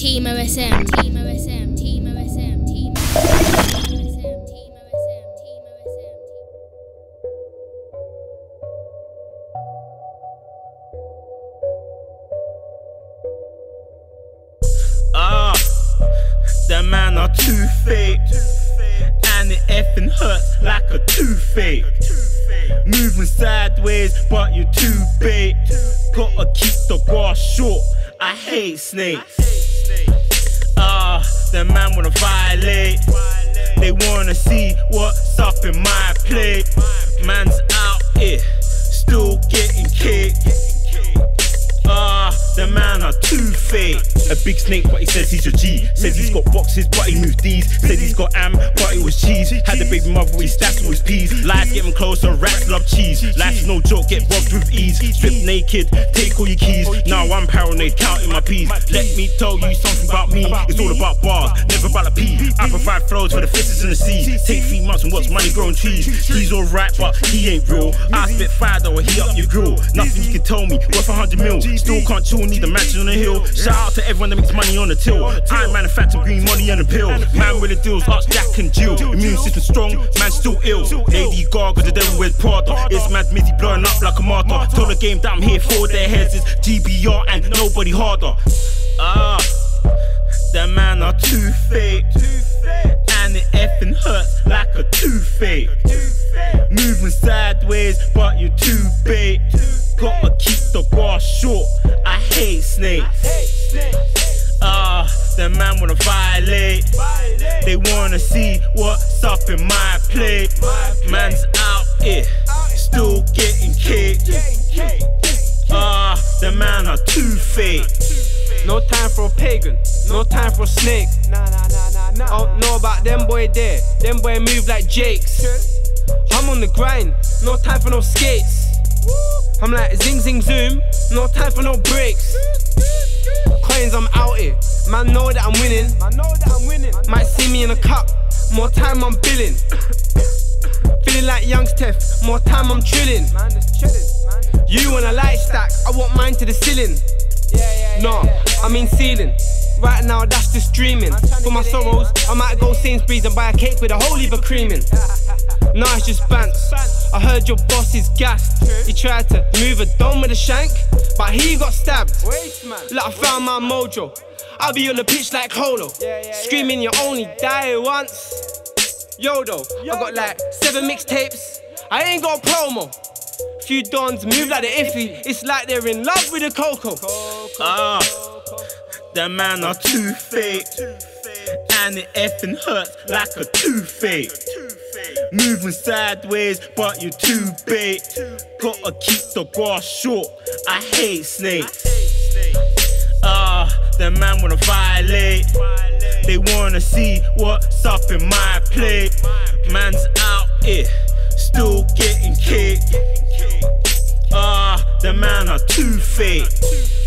Team OSM, Team OSM, Team OSM, Team OSM, Team OSM, Team OSM. Ah, the man are too fake. And it effing hurts like a toothache. Moving sideways, but you're too big. Gotta keep the grass short. I hate snakes. Ah, the man wanna violate. They wanna see what's up in my plate. Man's out here, too fake. A big snake, but he says he's a G. Says he's got boxes, but he moved these. Said he's got am, but it was cheese. Had the baby mother his stats with his peas. Lies getting closer, rats love cheese. Life's no joke, get robbed with ease. Strip naked, take all your keys. Now I'm paranoid, counting my peas. Let me tell you something about me. It's all about bars, never about a P. I provide flows for the fishes in the sea. Take three months and watch money growing trees. He's alright, but he ain't real. I spit fire though, he up your grill. Nothing you can tell me, worth a hundred mil. Still can't chill, need a mansion on the hill. Shout out to everyone that makes money on the till. I manufacture green money and a pill. Man with the deals, ask Jack and Jill. Immune system strong, man still ill. Lady Gaga, the devil wears Prada. It's mad Mizzy blowing up like a martyr. Tell the game that I'm here for their heads. It's GBR and nobody harder. Ah, that man are too fake. And it effing hurts like a toothache. Moving sideways, but you're too big. Gotta keep the grass short. I hate snakes. Ah, the man wanna violate. They wanna see what's up in my plate. Man's out here, still getting kicked. Ah, the man are too fake. No time for a pagan, no time for a snake. Nah, nah, nah, nah, nah. I don't know about them boy there, them boy move like Jakes. I'm on the grind, no time for no skates. I'm like zing zing zoom, no time for no breaks. Koinz, I'm out here, man know that I'm winning. I know that I'm winning. Might see me in a cup, more time I'm billing. Feeling like young Steph, more time I'm chilling. Man, just chilling. Man, just You want a light stack, I want mine to the ceiling. yeah, yeah, No. I mean ceiling. Right now, that's just dreaming. For my sorrows, I might go Sainsbury's and buy a cake with a whole heap of cream in. Nah, it's just bants. I heard your boss is gassed. He tried to move a dome with a shank, but he got stabbed. Like I found my mojo. I'll be on the pitch like Holo. Yeah, yeah, Screaming, you only die once. Yodo, I got like seven mixtapes. I ain't got a promo. Few dons move like the iffy. It's like they're in love with the coco. Ah, that man are too fake. And it effing hurts like a toothache. Moving sideways, but you're too big. Gotta keep the grass short. I hate snakes. Ah, uh, the man wanna violate. They wanna see what's up in my plate. Man's out here, still getting kicked. Ah, uh, the man are too fake.